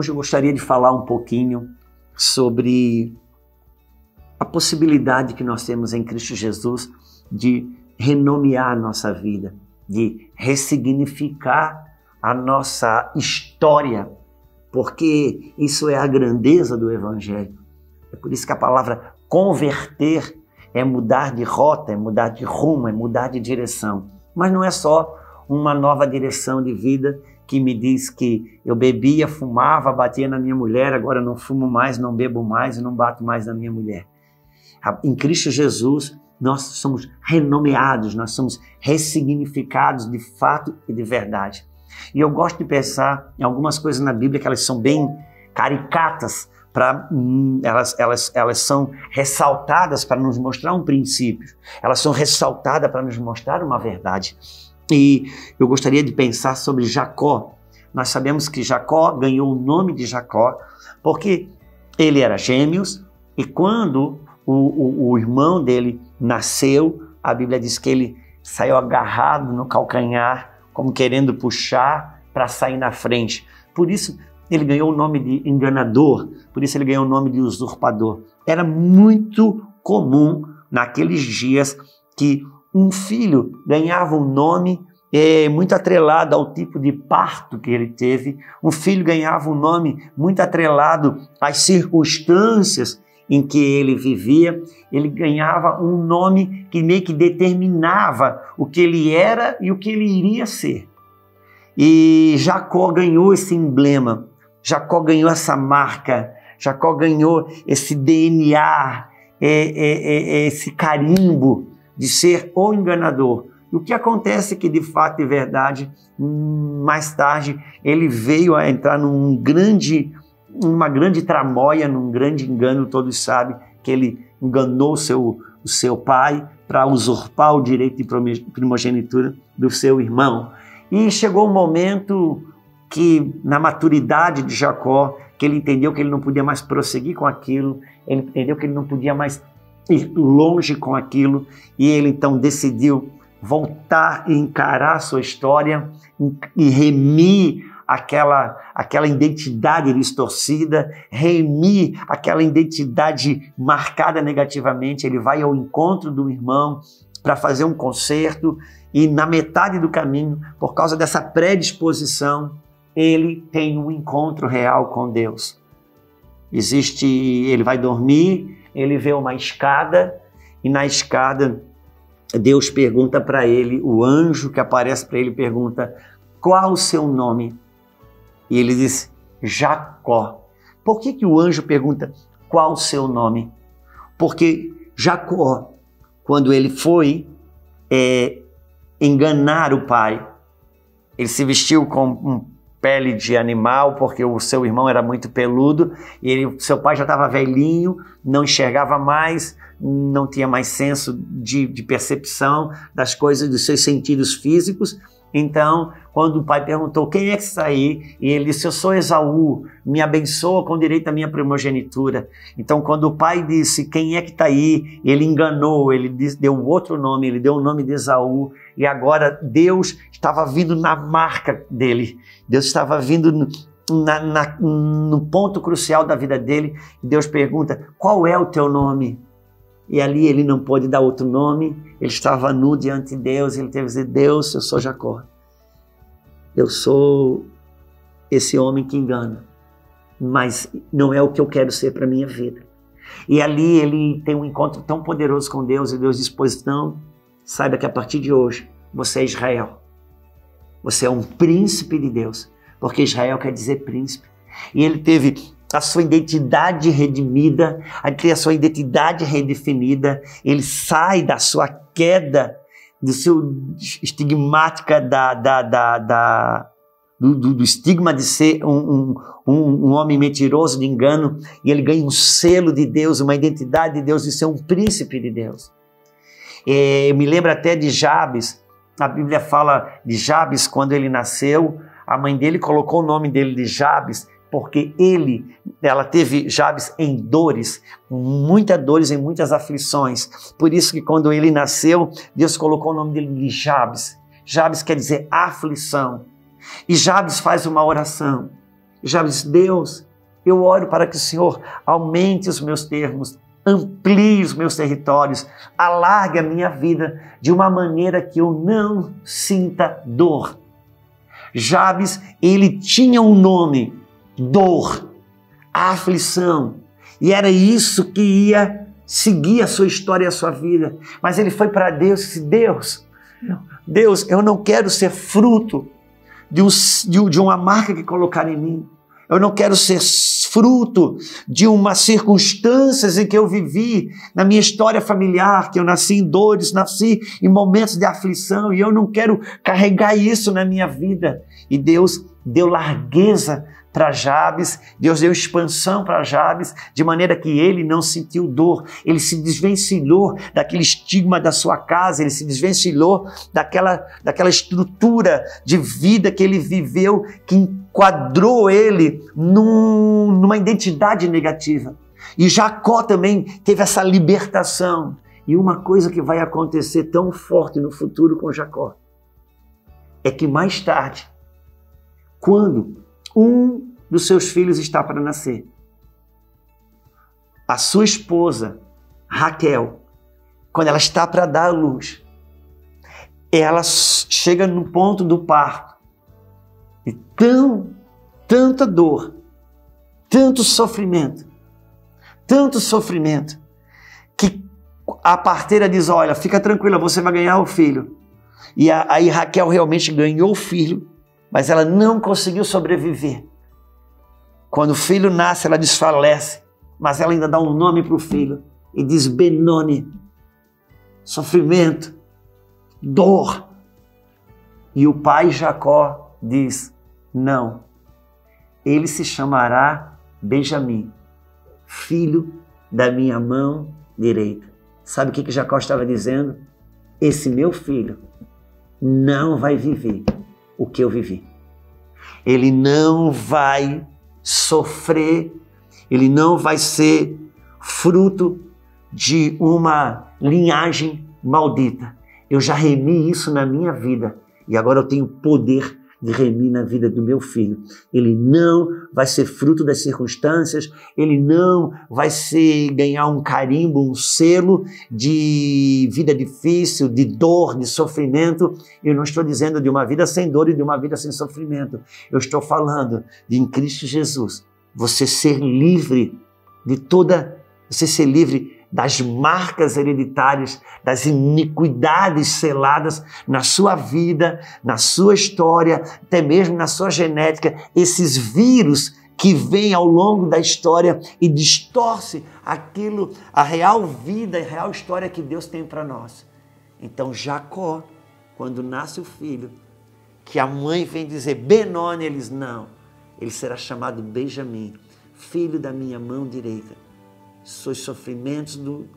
Hoje eu gostaria de falar um pouquinho sobre a possibilidade que nós temos em Cristo Jesus de renomear a nossa vida, de ressignificar a nossa história, porque isso é a grandeza do Evangelho. É por isso que a palavra converter é mudar de rota, é mudar de rumo, é mudar de direção. Mas não é só uma nova direção de vida que me diz que eu bebia, fumava, batia na minha mulher, agora não fumo mais, não bebo mais não bato mais na minha mulher. Em Cristo Jesus, nós somos renomeados, nós somos ressignificados de fato e de verdade. E eu gosto de pensar em algumas coisas na Bíblia que elas são bem caricatas, para hum, elas, elas, elas são ressaltadas para nos mostrar um princípio, elas são ressaltadas para nos mostrar uma verdade. E eu gostaria de pensar sobre Jacó. Nós sabemos que Jacó ganhou o nome de Jacó porque ele era gêmeos e quando o, o, o irmão dele nasceu, a Bíblia diz que ele saiu agarrado no calcanhar, como querendo puxar para sair na frente. Por isso ele ganhou o nome de enganador, por isso ele ganhou o nome de usurpador. Era muito comum naqueles dias que um filho ganhava um nome é, muito atrelado ao tipo de parto que ele teve, um filho ganhava um nome muito atrelado às circunstâncias em que ele vivia, ele ganhava um nome que meio que determinava o que ele era e o que ele iria ser. E Jacó ganhou esse emblema, Jacó ganhou essa marca, Jacó ganhou esse DNA, é, é, é, esse carimbo de ser o enganador. E o que acontece é que, de fato e verdade, mais tarde ele veio a entrar num grande, uma grande tramóia, num grande engano, todos sabem que ele enganou seu, o seu pai para usurpar o direito de primogenitura do seu irmão. E chegou um momento que, na maturidade de Jacó, que ele entendeu que ele não podia mais prosseguir com aquilo, ele entendeu que ele não podia mais ir longe com aquilo e ele então decidiu voltar e encarar sua história e remir aquela, aquela identidade distorcida, remir aquela identidade marcada negativamente. Ele vai ao encontro do irmão para fazer um concerto e na metade do caminho, por causa dessa predisposição, ele tem um encontro real com Deus. Existe, ele vai dormir, ele vê uma escada e na escada Deus pergunta para ele, o anjo que aparece para ele pergunta: "Qual o seu nome?" E ele diz: "Jacó". Por que que o anjo pergunta qual o seu nome? Porque Jacó, quando ele foi é, enganar o pai, ele se vestiu com um pele de animal, porque o seu irmão era muito peludo, e ele, seu pai já estava velhinho, não enxergava mais, não tinha mais senso de, de percepção das coisas, dos seus sentidos físicos. Então, quando o pai perguntou quem é que está aí, e ele disse: Eu sou Esaú, me abençoa com direito à minha primogenitura. Então, quando o pai disse quem é que está aí, ele enganou, ele deu outro nome, ele deu o nome de Esaú, e agora Deus estava vindo na marca dele, Deus estava vindo na, na, no ponto crucial da vida dele, Deus pergunta: Qual é o teu nome? E ali ele não pôde dar outro nome, ele estava nu diante de Deus, ele teve que dizer: Deus, eu sou Jacó. Eu sou esse homem que engana, mas não é o que eu quero ser para minha vida. E ali ele tem um encontro tão poderoso com Deus e Deus diz: Pois não, saiba que a partir de hoje você é Israel. Você é um príncipe de Deus, porque Israel quer dizer príncipe. E ele teve a sua identidade redimida, a sua identidade redefinida, ele sai da sua queda, do seu estigmática da, da, da, da do, do, do, estigma de ser um, um, um, homem mentiroso, de engano, e ele ganha um selo de Deus, uma identidade de Deus, de ser um príncipe de Deus. É, eu me lembro até de Jabes, a Bíblia fala de Jabes quando ele nasceu, a mãe dele colocou o nome dele de Jabes porque ele, ela teve Jabes em dores, muitas dores, em muitas aflições. Por isso que quando ele nasceu, Deus colocou o nome dele de Jabes. Jabes quer dizer aflição. E Jabes faz uma oração. Disse, Deus, eu oro para que o Senhor aumente os meus termos, amplie os meus territórios, alargue a minha vida de uma maneira que eu não sinta dor. Jabes, ele tinha um nome, dor, aflição, e era isso que ia seguir a sua história e a sua vida. Mas ele foi para Deus e disse: Deus, Deus, eu não quero ser fruto de, um, de uma marca que colocaram em mim. Eu não quero ser fruto de umas circunstâncias em que eu vivi na minha história familiar, que eu nasci em dores, nasci em momentos de aflição e eu não quero carregar isso na minha vida. E Deus deu largueza para Jabes, Deus deu expansão para Jabes, de maneira que ele não sentiu dor, ele se desvencilhou daquele estigma da sua casa, ele se desvencilhou daquela, daquela estrutura de vida que ele viveu, que enquadrou ele num, numa identidade negativa. E Jacó também teve essa libertação. E uma coisa que vai acontecer tão forte no futuro com Jacó é que mais tarde, quando um dos seus filhos está para nascer. A sua esposa, Raquel, quando ela está para dar a luz, ela chega no ponto do parto e tão, tanta dor, tanto sofrimento, tanto sofrimento, que a parteira diz: Olha, fica tranquila, você vai ganhar o filho. E aí Raquel realmente ganhou o filho mas ela não conseguiu sobreviver. Quando o filho nasce, ela desfalece, mas ela ainda dá um nome para o filho e diz Benoni, sofrimento, dor. E o pai Jacó diz: Não, ele se chamará Benjamim, filho da minha mão direita. Sabe o que, que Jacó estava dizendo? Esse meu filho não vai viver o que eu vivi. Ele não vai sofrer, ele não vai ser fruto de uma linhagem maldita. Eu já remi isso na minha vida e agora eu tenho poder de remir na vida do meu filho. Ele não vai ser fruto das circunstâncias, ele não vai ser ganhar um carimbo, um selo de vida difícil, de dor, de sofrimento. Eu não estou dizendo de uma vida sem dor e de uma vida sem sofrimento. Eu estou falando de em Cristo Jesus você ser livre de toda, você ser livre das marcas hereditárias, das iniquidades seladas na sua vida, na sua história, até mesmo na sua genética, esses vírus que vêm ao longo da história e distorce aquilo, a real vida e real história que Deus tem para nós. Então Jacó, quando nasce o filho, que a mãe vem dizer Benoni, eles não, ele será chamado Benjamim, filho da minha mão direita seus sofrimentos do,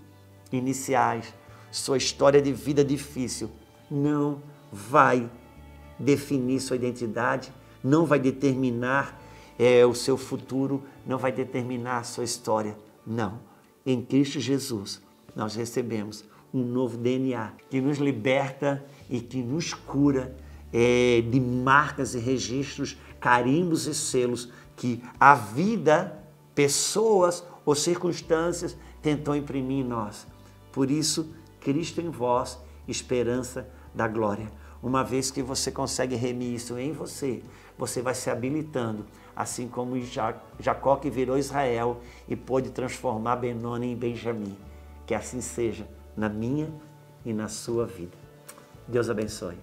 iniciais, sua história de vida difícil, não vai definir sua identidade, não vai determinar é, o seu futuro, não vai determinar a sua história. Não. Em Cristo Jesus, nós recebemos um novo DNA que nos liberta e que nos cura é, de marcas e registros, carimbos e selos que a vida, pessoas ou circunstâncias tentou imprimir em nós. Por isso, Cristo em vós, esperança da glória. Uma vez que você consegue remir isso em você, você vai se habilitando, assim como Jacó que virou Israel e pôde transformar Benoni em Benjamim. Que assim seja na minha e na sua vida. Deus abençoe.